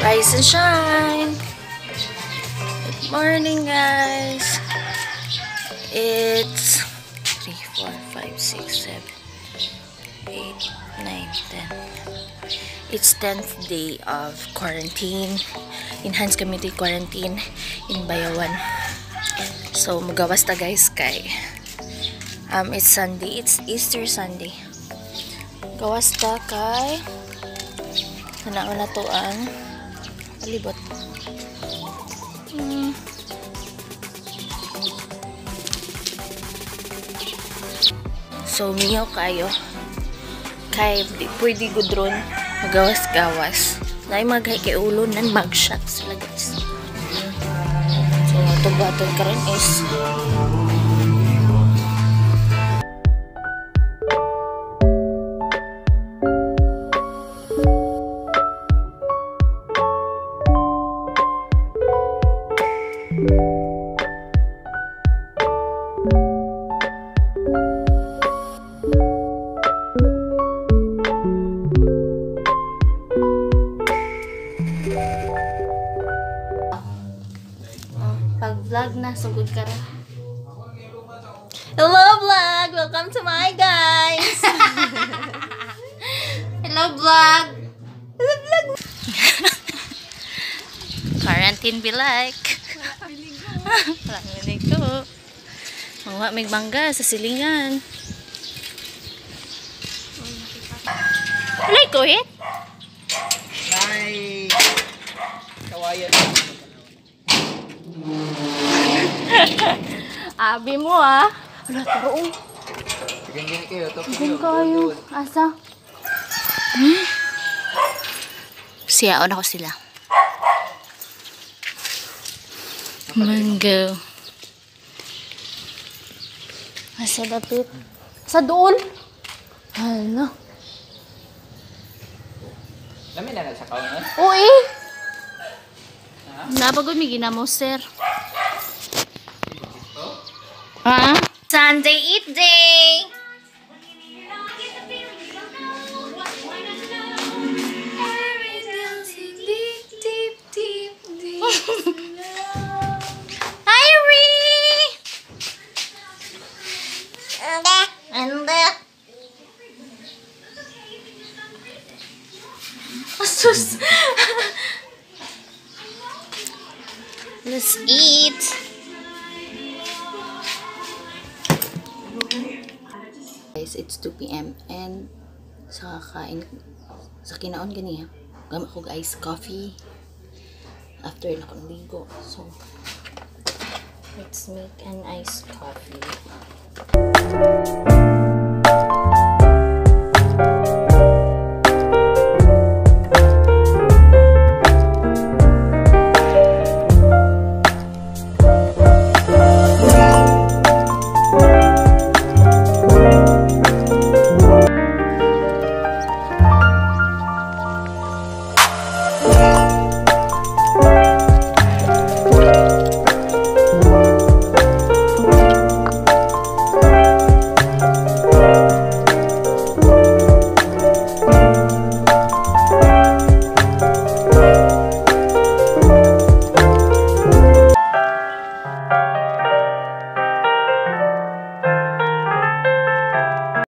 Rise and shine! Good morning, guys! It's 3, 4, 5, 6, 7, 8, 9, 10. It's 10th day of quarantine. Enhanced community quarantine in Bayawan. So, magawas ta guys kay um, it's Sunday. It's Easter Sunday. Gawas ta kay na to ang palibot. Hmm. So, mingaw kayo. Kay, pwede gudron. Magawas-gawas. Dahil maghay kay ulo nan magshot sila guys. So, ito battle ka rin is vlog na, sugod ka rin. Hello vlog! Welcome to my guys! Hello vlog! Hello vlog! Quarantine be like. Walang linig ko. Mga may bangga sa silingan. Walay ko eh. Ay, kawayan. Abi mo ah. Wala taroong. Ganyan kayo, Diyan kayo. Asa? Hmm? Siyaon ako sila. Mango. Asa dapit? Sa doon? Hala. Lamin na sa kaon eh. Uy! Napagod may ginamo, sir. Huh? Sunday eat day. Let's eat. Guys, it's 2 p.m. and sa kakain sa kinaon gani ha. Gama ko guys coffee after na ko naligo. So, let's make an iced coffee.